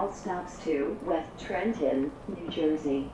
all stops to West Trenton, New Jersey.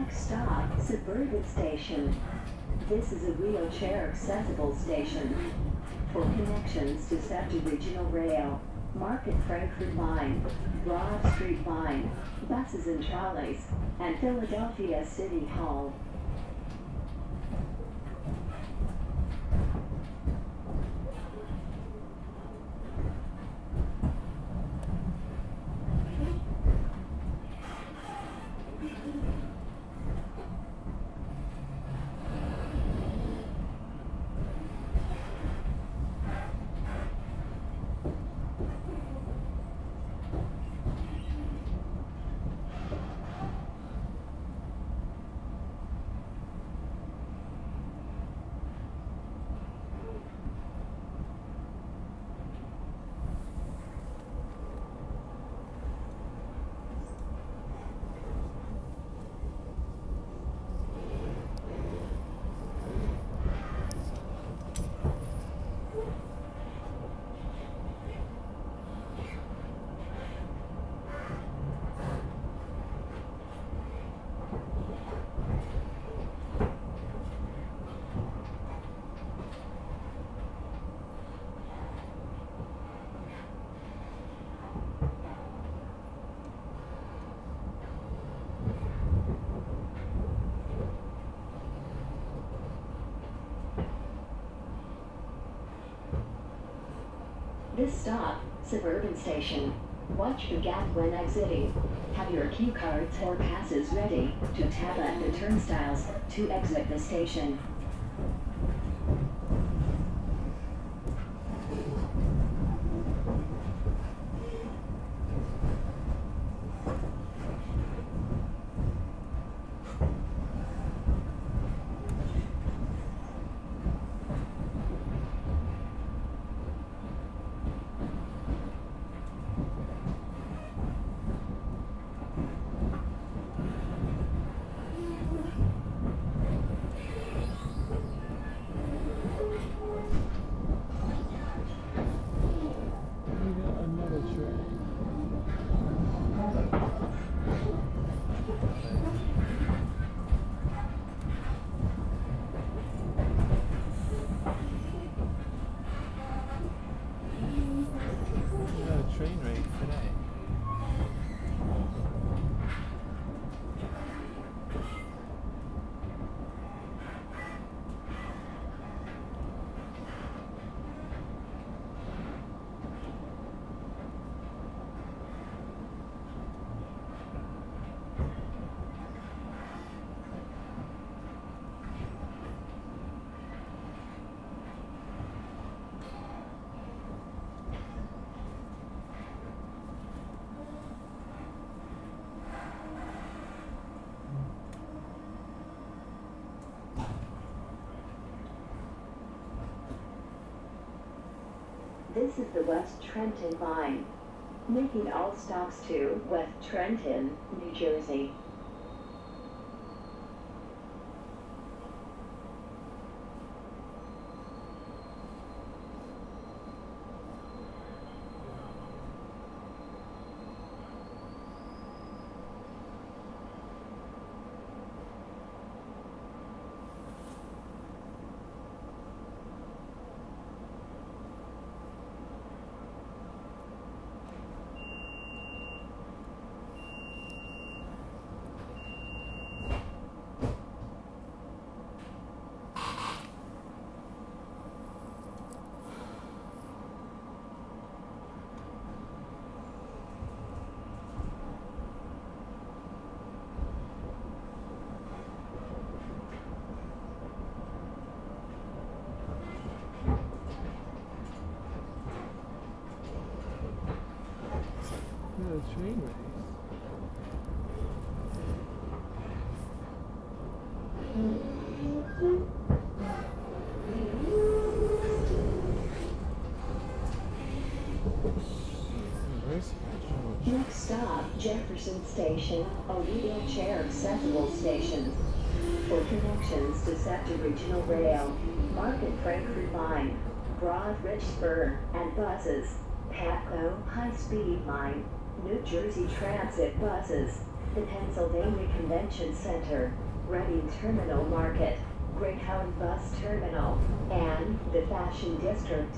Next stop, Suburban Station. This is a wheelchair accessible station. For connections to SEPTA Regional Rail, Market Frankford Line, Broad Street Line, buses and trolleys, and Philadelphia City Hall. This stop, Suburban Station. Watch the gap when exiting. Have your cue cards or passes ready to tap at the turnstiles to exit the station. We got another train. We got a train race today. This is the West Trenton line, making all stops to West Trenton, New Jersey. A train race. Next stop, Jefferson Station, a wheelchair accessible station. For connections to SEPTA Regional Rail, Market Frankford Line, Broad Ridge Spur, and buses, Patco High Speed Line, New Jersey Transit buses, the Pennsylvania Convention Center, Reading Terminal Market, Greyhound Bus Terminal, and the Fashion District.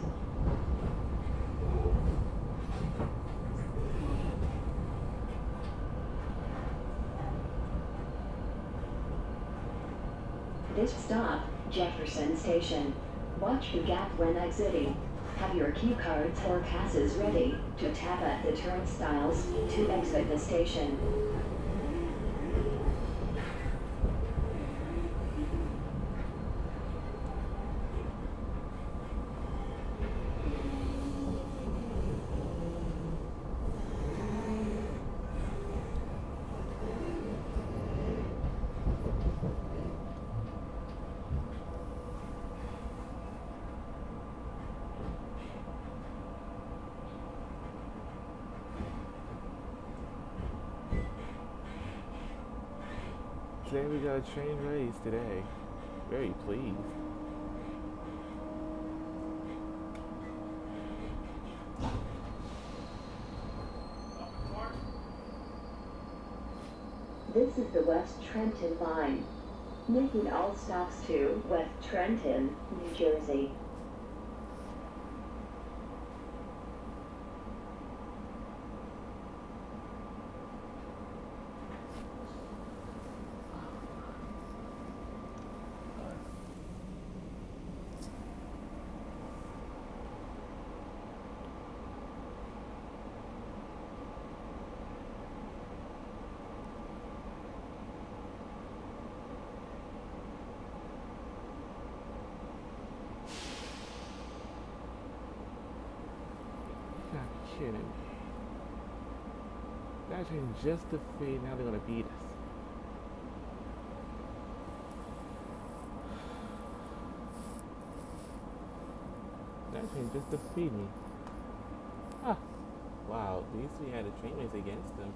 This stop, Jefferson Station. Watch the gap when exiting. Have your key cards or passes ready to tap at the turnstiles to exit the station. Today we got a train race today. Very pleased. This is the West Trenton line, making all stops to West Trenton, New Jersey. Me. That train just defeated, now they're gonna beat us. That train just defeated me. Ah, wow, at least we had a train race against them.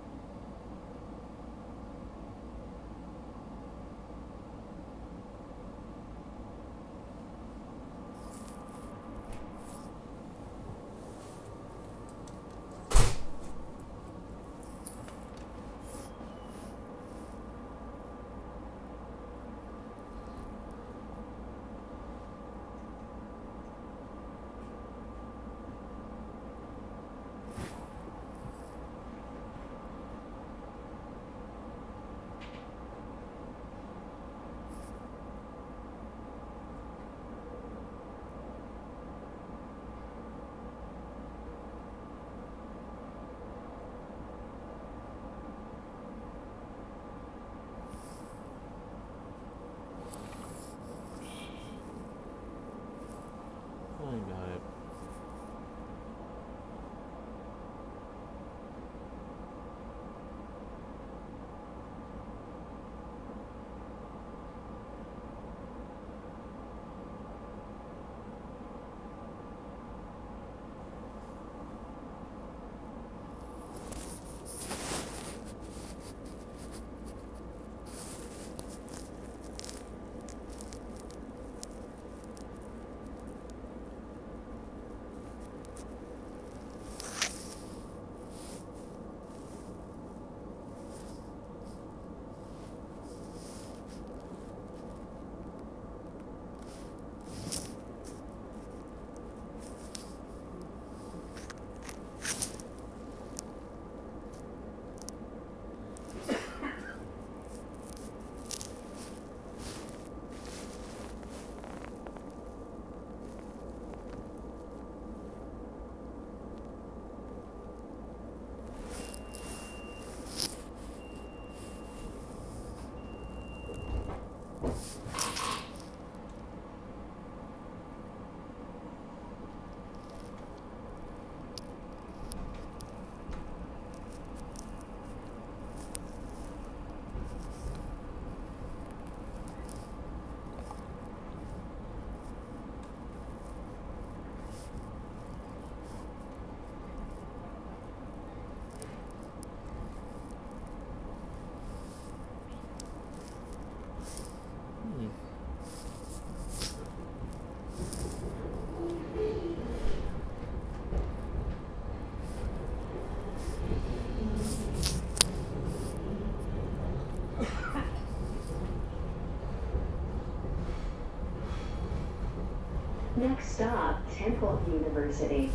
Next stop, Temple University.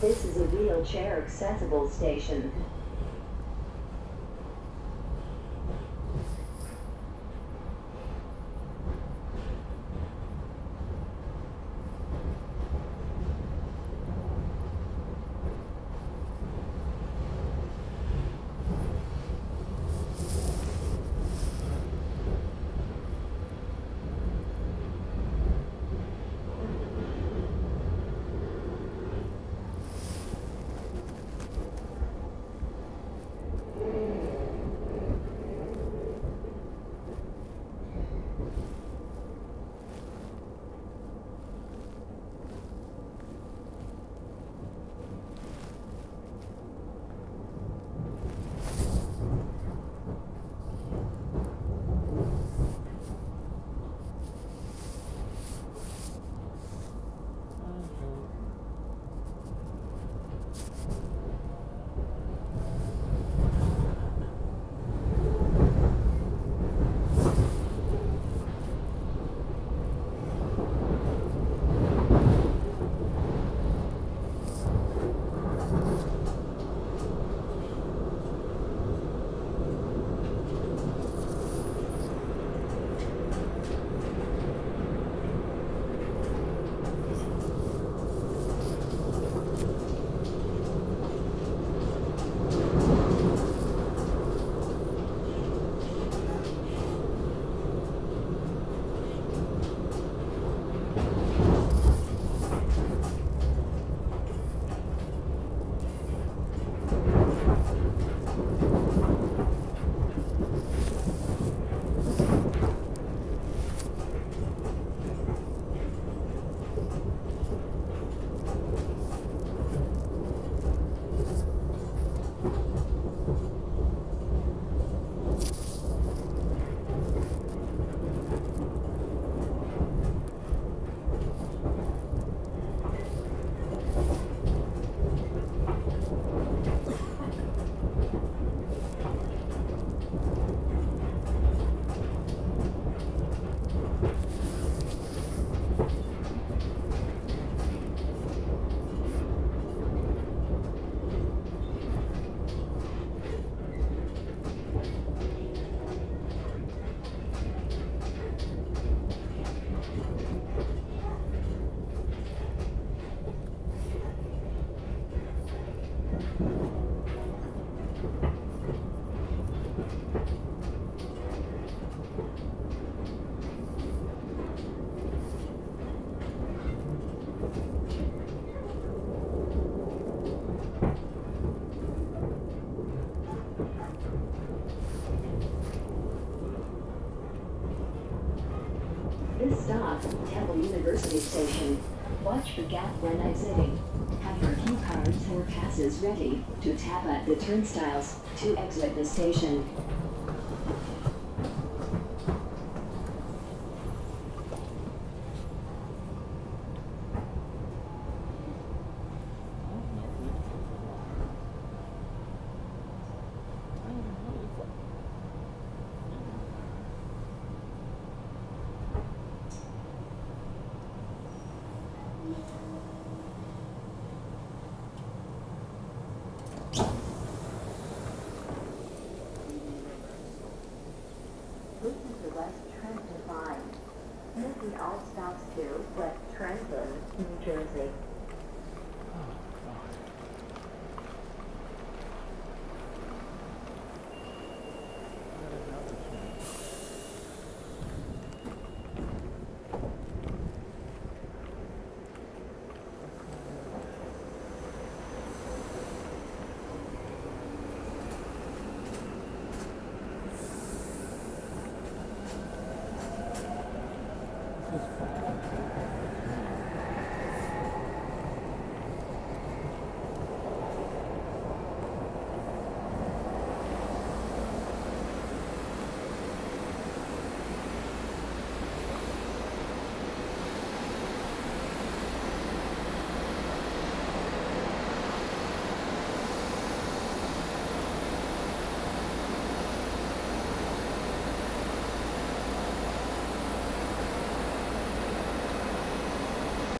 This is a wheelchair accessible station. Station. Watch for gap when exiting. Have your key cards or passes ready to tap at the turnstiles to exit the station. I don't know who this is for. I don't know who this is. This is the West Trenton line. Making all stops to West Trenton, New Jersey.